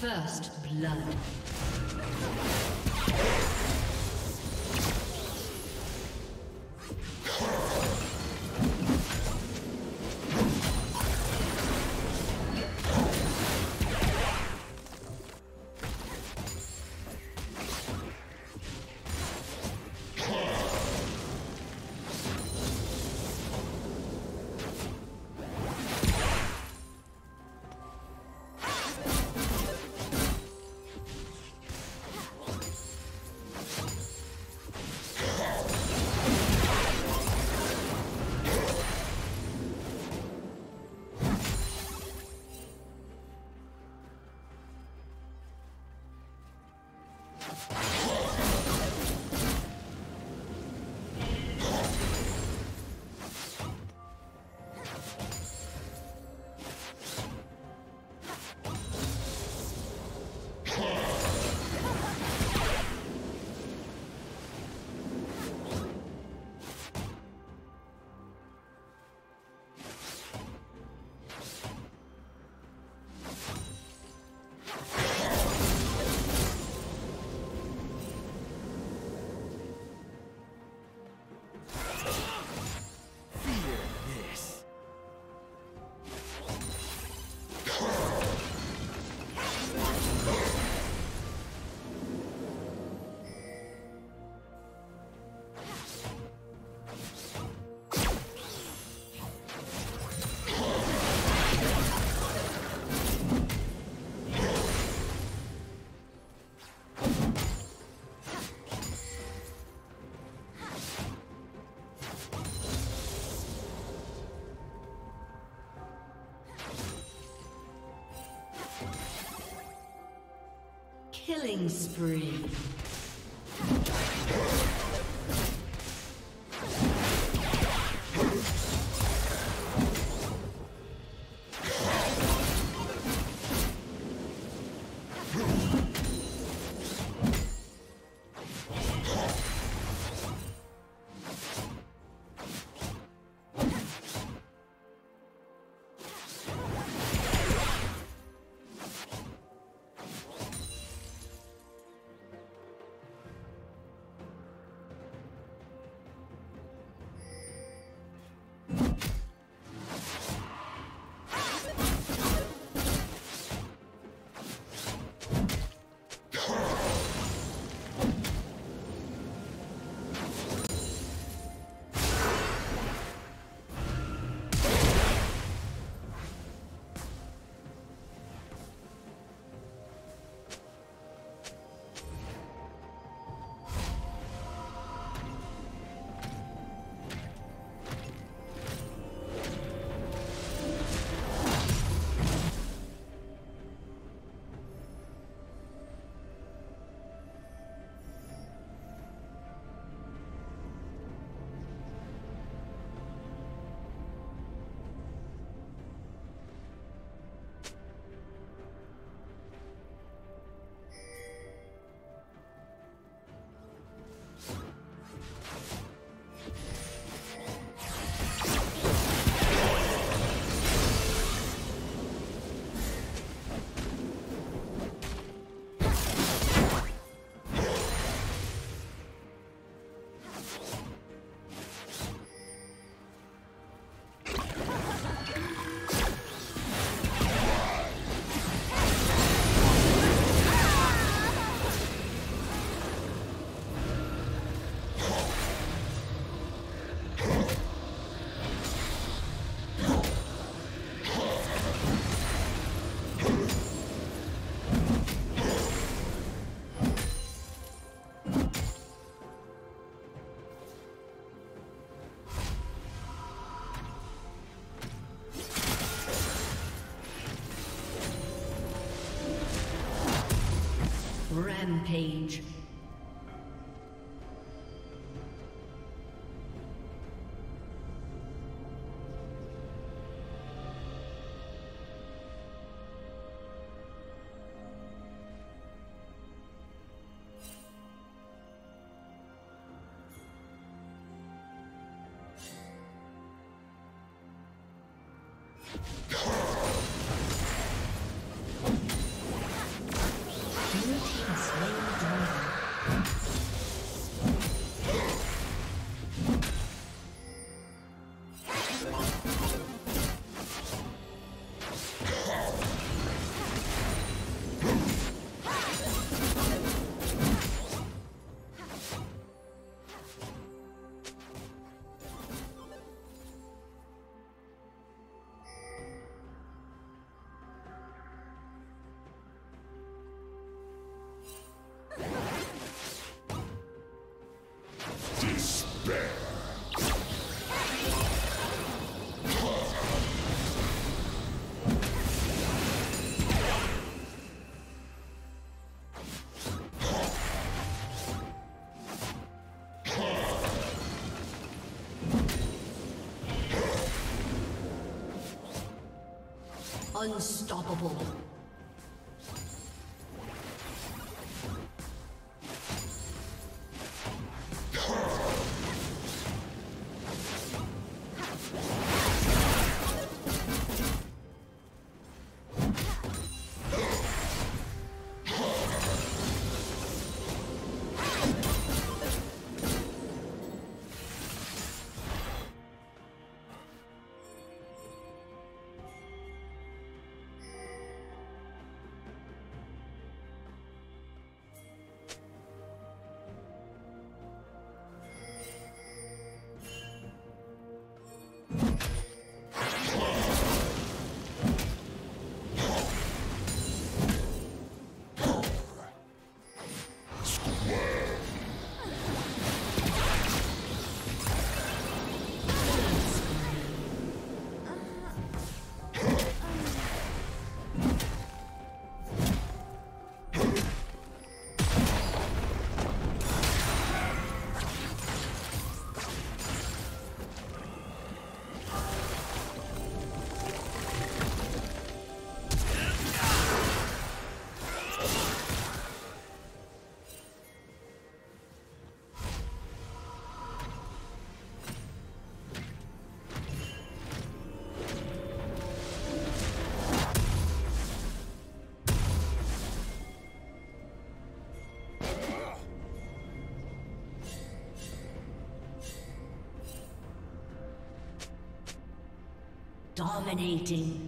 First blood. Killing spree. Rampage. Come Unstoppable. Dominating.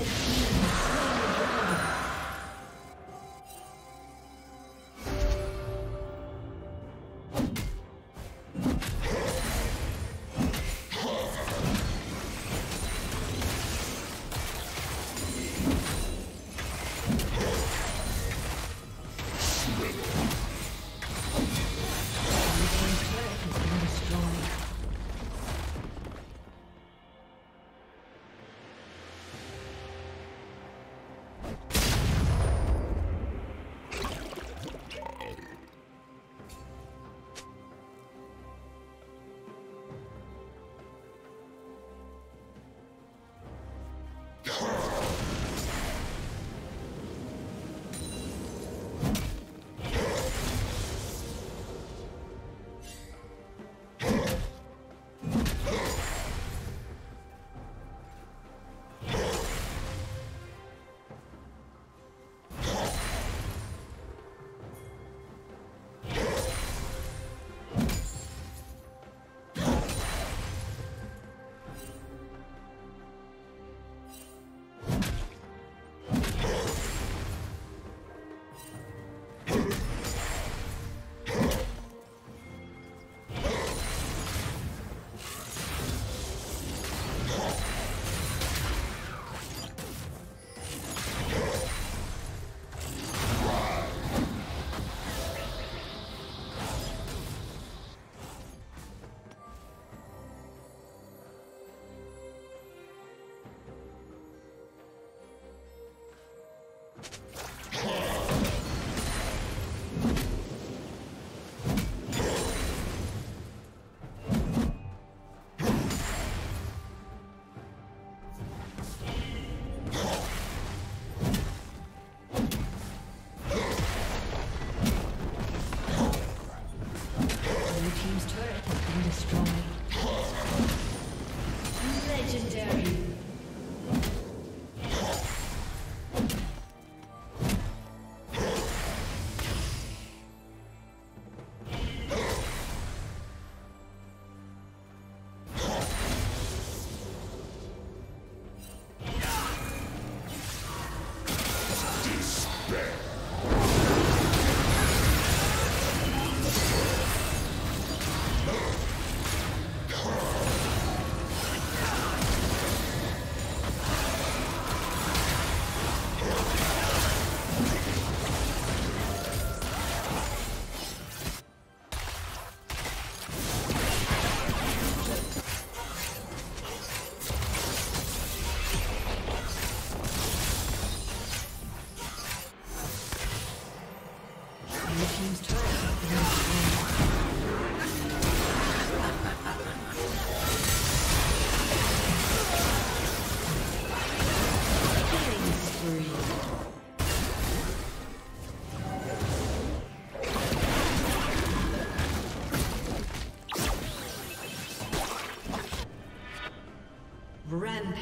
Red team.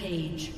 Rampage.